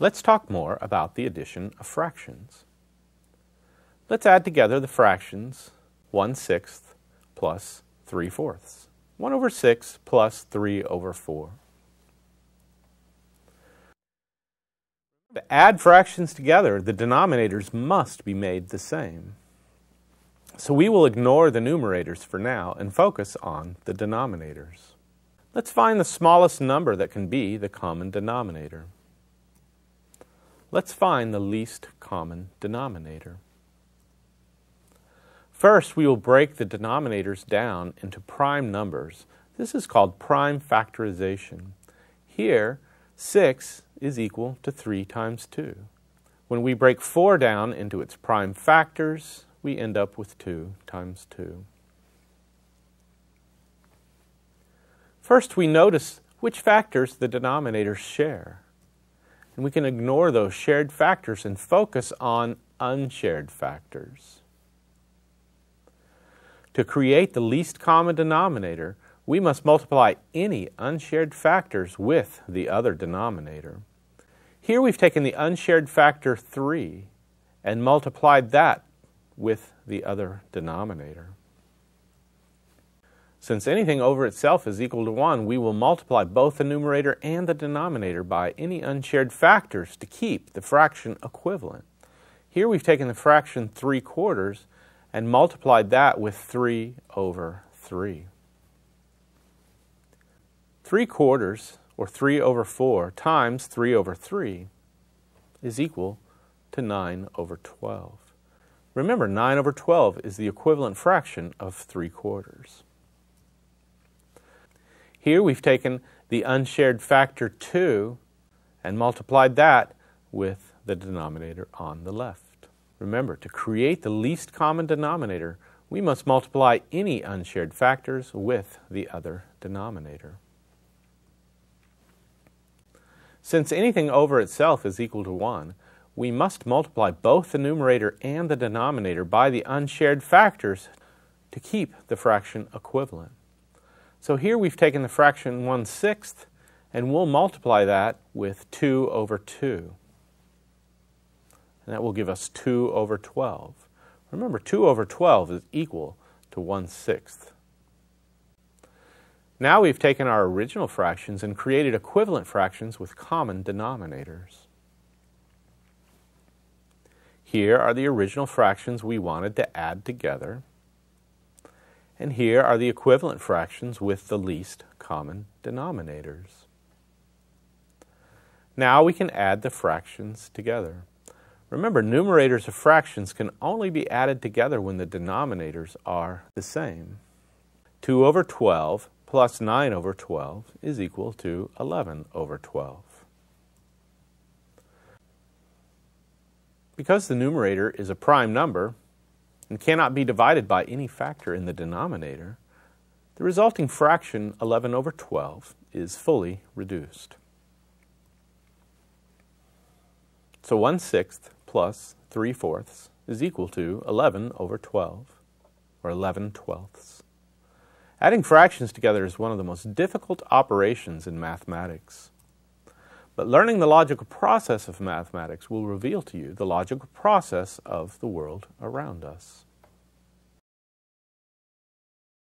Let's talk more about the addition of fractions. Let's add together the fractions 1 sixth plus 3 fourths. 1 over 6 plus 3 over 4. To add fractions together, the denominators must be made the same. So we will ignore the numerators for now and focus on the denominators. Let's find the smallest number that can be the common denominator. Let's find the least common denominator. First, we will break the denominators down into prime numbers. This is called prime factorization. Here, 6 is equal to 3 times 2. When we break 4 down into its prime factors, we end up with 2 times 2. First, we notice which factors the denominators share. And we can ignore those shared factors and focus on unshared factors. To create the least common denominator, we must multiply any unshared factors with the other denominator. Here we've taken the unshared factor 3 and multiplied that with the other denominator. Since anything over itself is equal to 1, we will multiply both the numerator and the denominator by any unshared factors to keep the fraction equivalent. Here we've taken the fraction 3 quarters and multiplied that with 3 over 3. 3 quarters, or 3 over 4, times 3 over 3 is equal to 9 over 12. Remember, 9 over 12 is the equivalent fraction of 3 quarters. Here we've taken the unshared factor 2 and multiplied that with the denominator on the left. Remember, to create the least common denominator, we must multiply any unshared factors with the other denominator. Since anything over itself is equal to 1, we must multiply both the numerator and the denominator by the unshared factors to keep the fraction equivalent. So here we've taken the fraction 1 sixth and we'll multiply that with 2 over 2. And that will give us 2 over 12. Remember, 2 over 12 is equal to 1 sixth. Now we've taken our original fractions and created equivalent fractions with common denominators. Here are the original fractions we wanted to add together. And here are the equivalent fractions with the least common denominators. Now we can add the fractions together. Remember, numerators of fractions can only be added together when the denominators are the same. 2 over 12 plus 9 over 12 is equal to 11 over 12. Because the numerator is a prime number and cannot be divided by any factor in the denominator, the resulting fraction 11 over 12 is fully reduced. So 1 sixth plus 3 fourths is equal to 11 over 12, or 11 twelfths. Adding fractions together is one of the most difficult operations in mathematics. But learning the logical process of mathematics will reveal to you the logical process of the world around us.